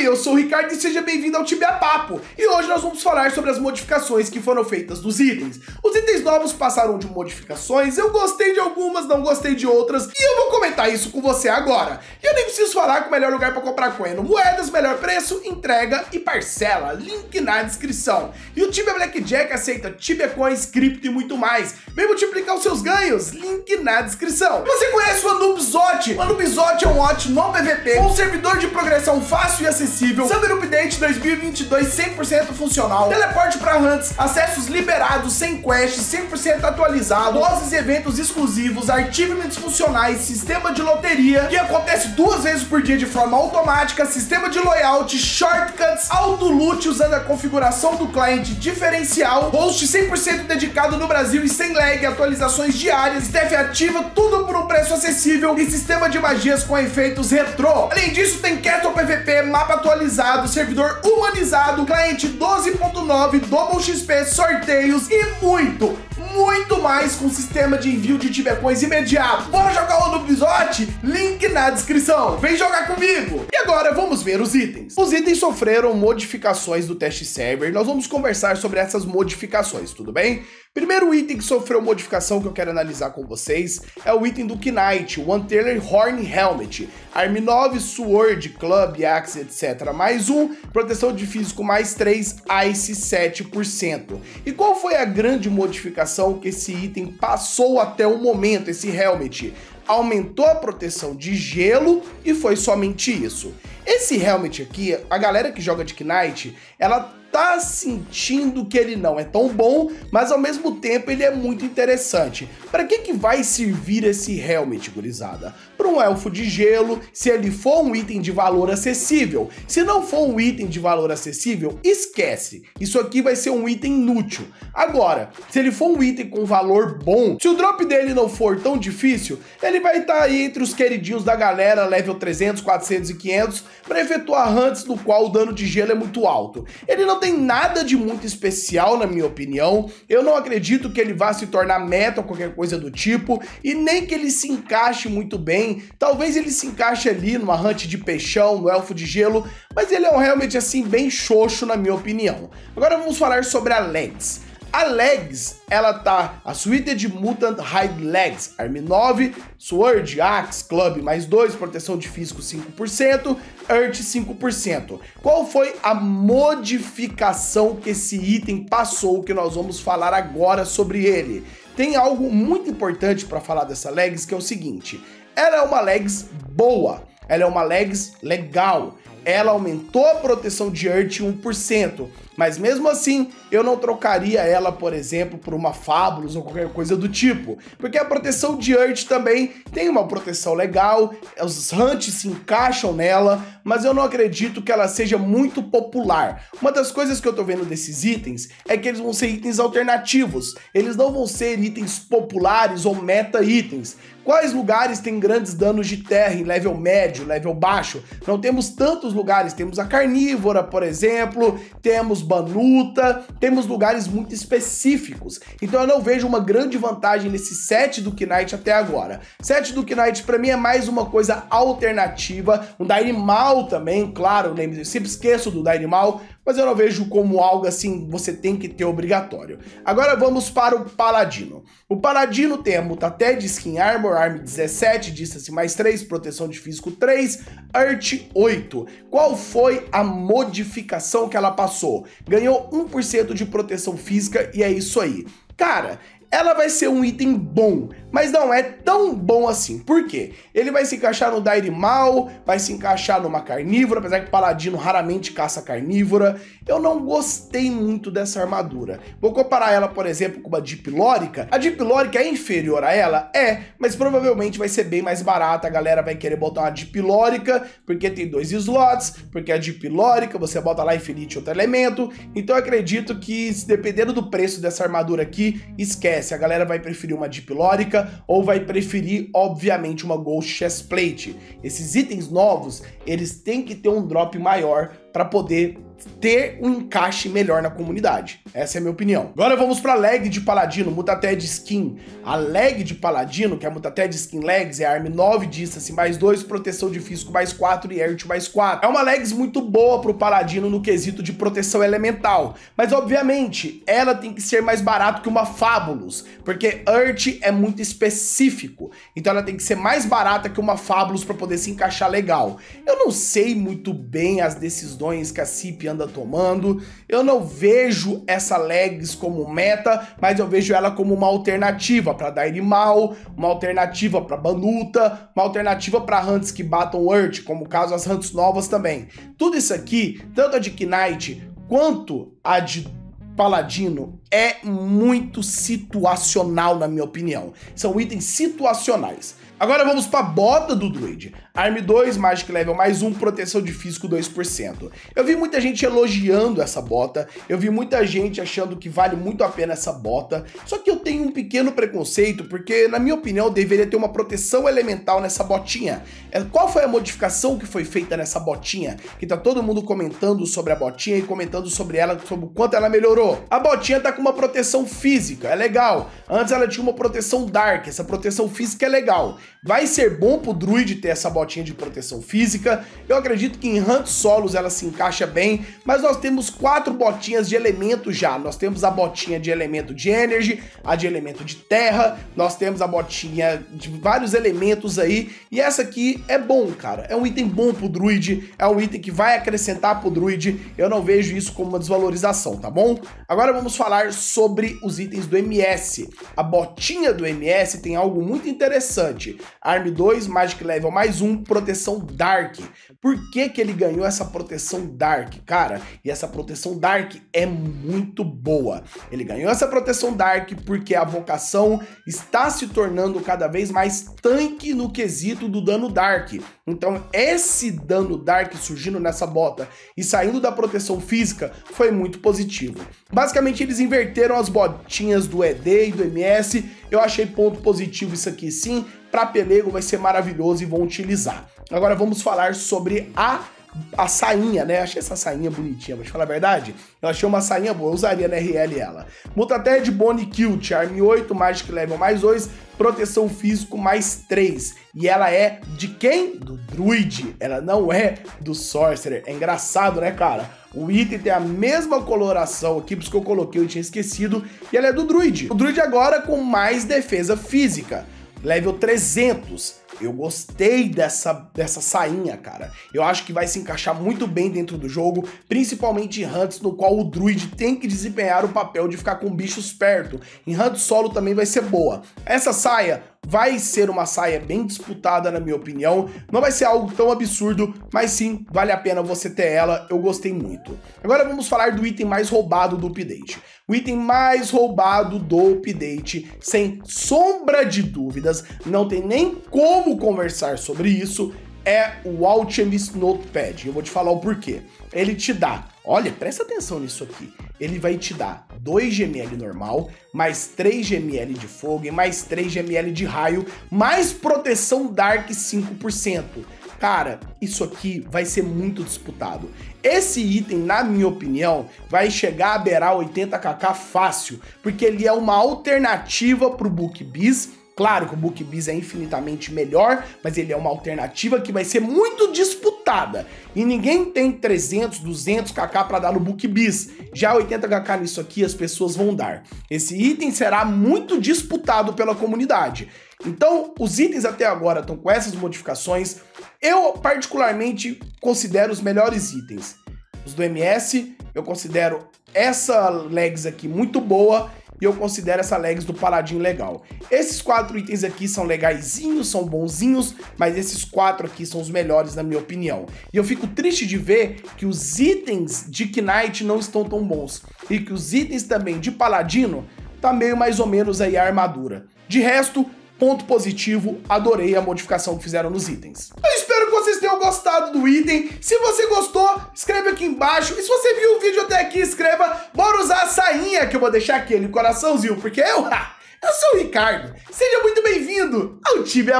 Oi, eu sou o Ricardo e seja bem-vindo ao Tibia Papo. E hoje nós vamos falar sobre as modificações que foram feitas dos itens. Os itens novos passaram de modificações, eu gostei de algumas, não gostei de outras, e eu vou comentar isso com você agora. E eu nem preciso falar que o melhor lugar para comprar coin no Moedas, melhor preço, entrega e parcela. Link na descrição. E o Tibia Blackjack aceita Tibia Coins, cripto e muito mais. Vem multiplicar os seus ganhos, link na descrição. Você conhece o Anubizot? O Anubizot é um bot no PVP um servidor de progressão fácil e acessível, Summer Update 2022 100% funcional, teleporte para hunts, acessos liberados sem quest, 100% atualizado, bosses e eventos exclusivos, achievements funcionais, sistema de loteria que acontece duas vezes por dia de forma automática, sistema de loyalty, shortcuts, auto loot usando a configuração do cliente diferencial, host 100% dedicado no Brasil e sem lag, atualizações diárias, staff ativa, tudo por um preço acessível e sistema de magias com efeitos retrô. Além disso, tem Castle PVP, mapa atualizado, servidor humanizado, cliente 12.9, Double XP, sorteios e muito, muito mais com sistema de envio de Tibecoins imediato. Bora jogar o no Bizote? Link na descrição. Vem jogar comigo! E agora vamos ver os itens. Os itens sofreram modificações do teste server. Nós vamos conversar sobre essas modificações, tudo bem? Primeiro item que sofreu modificação que eu quero analisar com vocês é o item do Knight, o Taylor Horn Helmet. Arm 9, Sword, Club, Axe, etc. Mais um, proteção de físico mais 3, Ice 7%. E qual foi a grande modificação que esse item passou até o momento, esse Helmet? Aumentou a proteção de gelo e foi somente isso. Esse Helmet aqui, a galera que joga de Knight, ela tá sentindo que ele não é tão bom, mas ao mesmo tempo ele é muito interessante. Para que que vai servir esse helmet, gurizada? Para um elfo de gelo, se ele for um item de valor acessível. Se não for um item de valor acessível, esquece. Isso aqui vai ser um item inútil. Agora, se ele for um item com valor bom, se o drop dele não for tão difícil, ele vai estar tá aí entre os queridinhos da galera, level 300, 400 e 500, para efetuar hunts no qual o dano de gelo é muito alto. Ele não tem nada de muito especial, na minha opinião. Eu não acredito que ele vá se tornar meta ou qualquer coisa do tipo, e nem que ele se encaixe muito bem. Talvez ele se encaixe ali numa hunt de peixão, no elfo de gelo, mas ele é um realmente assim bem xoxo, na minha opinião. Agora vamos falar sobre a Legs. A Legs, ela tá a suíte de Mutant Hide Legs, Arm 9, Sword, Axe, Club mais 2, proteção de físico 5%, Earth 5%. Qual foi a modificação que esse item passou que nós vamos falar agora sobre ele? Tem algo muito importante para falar dessa Legs que é o seguinte, ela é uma Legs boa, ela é uma Legs legal, ela aumentou a proteção de Earth 1%, mas mesmo assim, eu não trocaria ela, por exemplo, por uma Fabulous ou qualquer coisa do tipo, porque a proteção de Earth também tem uma proteção legal, os hunts se encaixam nela, mas eu não acredito que ela seja muito popular. Uma das coisas que eu tô vendo desses itens é que eles vão ser itens alternativos, eles não vão ser itens populares ou meta itens. Quais lugares têm grandes danos de terra em level médio, level baixo? Não temos tantos lugares, temos a carnívora, por exemplo, temos Banuta, temos lugares muito específicos. Então eu não vejo uma grande vantagem nesse set do Knight até agora. Set do Knight para mim é mais uma coisa alternativa, um Dynamo também, claro, lembre sempre esqueço do Dynamo, mas eu não vejo como algo assim você tem que ter obrigatório. Agora vamos para o Paladino. O Paladino tem a Mutaté de Skin Armor, Arm 17, distância mais 3, proteção de físico 3, Art 8. Qual foi a modificação que ela passou? Ganhou 1% de proteção física e é isso aí. Cara, ela vai ser um item bom, mas não é tão bom assim. Por quê? Ele vai se encaixar no Dire Mal, vai se encaixar numa carnívora, apesar que Paladino raramente caça carnívora. Eu não gostei muito dessa armadura. Vou comparar ela, por exemplo, com uma Diplórica. A Diplórica é inferior a ela? É, mas provavelmente vai ser bem mais barata. A galera vai querer botar uma Diplórica, porque tem dois slots, porque a Diplórica você bota lá Infinite outro elemento. Então eu acredito que, dependendo do preço dessa armadura aqui, esquece. A galera vai preferir uma Diplórica ou vai preferir, obviamente, uma Ghost Chestplate. Esses itens novos, eles têm que ter um drop maior para poder ter um encaixe melhor na comunidade. Essa é a minha opinião. Agora vamos para lag de Paladino, Mutated Skin. A lag de Paladino, que é a Mutated Skin Legs, é ARM 9 Distance mais 2, proteção de físico mais 4 e Ert mais 4. É uma legs muito boa pro Paladino no quesito de proteção elemental, mas obviamente ela tem que ser mais barato que uma Fabulous, porque Ert é muito específico, então ela tem que ser mais barata que uma Fabulous para poder se encaixar legal. Eu não sei muito bem as decisões que a CIP anda tomando. Eu não vejo essa legs como meta, mas eu vejo ela como uma alternativa para Dairi Mal, uma alternativa para Banuta, uma alternativa para hunts que batam Earth, como o caso as hunts novas também. Tudo isso aqui, tanto a de Knight quanto a de Paladino é muito situacional, na minha opinião. São itens situacionais. Agora vamos para a bota do Druid. Arm 2, Magic Level mais 1, proteção de físico 2%. Eu vi muita gente elogiando essa bota, eu vi muita gente achando que vale muito a pena essa bota, só que eu tenho um pequeno preconceito, porque na minha opinião deveria ter uma proteção elemental nessa botinha. É, qual foi a modificação que foi feita nessa botinha? Que tá todo mundo comentando sobre a botinha e comentando sobre ela, sobre o quanto ela melhorou. A botinha tá com uma proteção física, é legal. Antes ela tinha uma proteção Dark, essa proteção física é legal. Vai ser bom pro Druid ter essa botinha de proteção física. Eu acredito que em Hunt solos ela se encaixa bem, mas nós temos quatro botinhas de elemento já. Nós temos a botinha de elemento de Energy, a de elemento de Terra, nós temos a botinha de vários elementos aí, e essa aqui é bom, cara. É um item bom pro Druid, é um item que vai acrescentar pro Druid. Eu não vejo isso como uma desvalorização, tá bom? Agora vamos falar sobre os itens do MS. A botinha do MS tem algo muito interessante. Arm 2, Magic Level mais 1, proteção Dark. Por que que ele ganhou essa proteção Dark? Cara, e essa proteção Dark é muito boa. Ele ganhou essa proteção Dark porque a vocação está se tornando cada vez mais tanque no quesito do dano Dark. Então, esse dano Dark surgindo nessa bota e saindo da proteção física foi muito positivo. Basicamente, eles inverteram as botinhas do ED e do MS. Eu achei ponto positivo isso aqui sim para pelego vai ser maravilhoso e vão utilizar. Agora vamos falar sobre a a sainha, né? Achei essa sainha bonitinha, te falar a verdade. Eu achei uma sainha boa, eu usaria na RL ela. Mutated Bone Kilt, Arm 8, Magic Level mais 2, Proteção Físico mais 3. E ela é de quem? Do Druid. Ela não é do Sorcerer. É engraçado, né, cara? O item tem a mesma coloração aqui, por isso que eu coloquei, eu tinha esquecido. E ela é do Druid. O Druid agora com mais defesa física level 300. Eu gostei dessa, dessa sainha, cara. Eu acho que vai se encaixar muito bem dentro do jogo, principalmente em hunts no qual o druid tem que desempenhar o papel de ficar com bichos perto. Em hunt solo também vai ser boa. Essa saia vai ser uma saia bem disputada, na minha opinião. Não vai ser algo tão absurdo, mas sim, vale a pena você ter ela. Eu gostei muito. Agora vamos falar do item mais roubado do update. O item mais roubado do update, sem sombra de dúvidas, não tem nem como conversar sobre isso, é o Alchemist Notepad. Eu vou te falar o porquê. Ele te dá, olha, presta atenção nisso aqui. Ele vai te dar 2 gml normal, mais 3 gml de fogo e mais 3 gml de raio, mais proteção Dark 5%. Cara, isso aqui vai ser muito disputado. Esse item, na minha opinião, vai chegar a beirar 80kk fácil, porque ele é uma alternativa pro Book Beast Claro que o BookBiz é infinitamente melhor, mas ele é uma alternativa que vai ser muito disputada. E ninguém tem 300, 200 kk para dar no BookBiz. Já 80 kk nisso aqui as pessoas vão dar. Esse item será muito disputado pela comunidade. Então, os itens até agora estão com essas modificações. Eu particularmente considero os melhores itens. Os do MS, eu considero essa legs aqui muito boa e eu considero essa legs do Paladin legal. Esses quatro itens aqui são legaisinhos, são bonzinhos, mas esses quatro aqui são os melhores na minha opinião. E eu fico triste de ver que os itens de Knight não estão tão bons e que os itens também de Paladino tá meio mais ou menos aí a armadura. De resto, ponto positivo, adorei a modificação que fizeram nos itens. Eu espero que vocês tenham gostado do item. Se você gostou, escreve aqui embaixo. E se você viu o vídeo até aqui, escreva, bora usar a sainha que eu vou deixar aquele coraçãozinho, porque eu, eu sou o Ricardo. Seja muito bem-vindo ao Tibia